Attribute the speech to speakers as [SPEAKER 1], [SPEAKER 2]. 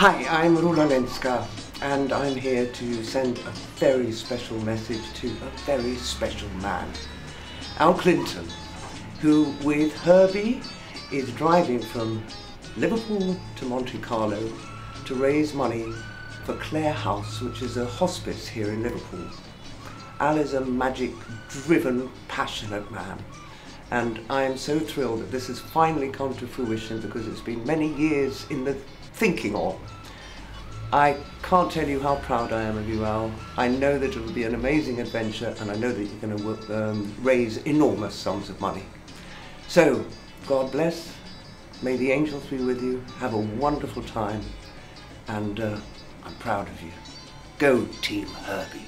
[SPEAKER 1] Hi, I'm Rula Lenska and I'm here to send a very special message to a very special man. Al Clinton, who with Herbie is driving from Liverpool to Monte Carlo to raise money for Claire House, which is a hospice here in Liverpool. Al is a magic driven, passionate man. And I am so thrilled that this has finally come to fruition because it's been many years in the thinking of. I can't tell you how proud I am of you, Al. I know that it will be an amazing adventure and I know that you're going to um, raise enormous sums of money. So, God bless. May the angels be with you. Have a wonderful time. And uh, I'm proud of you. Go, Team Herbie.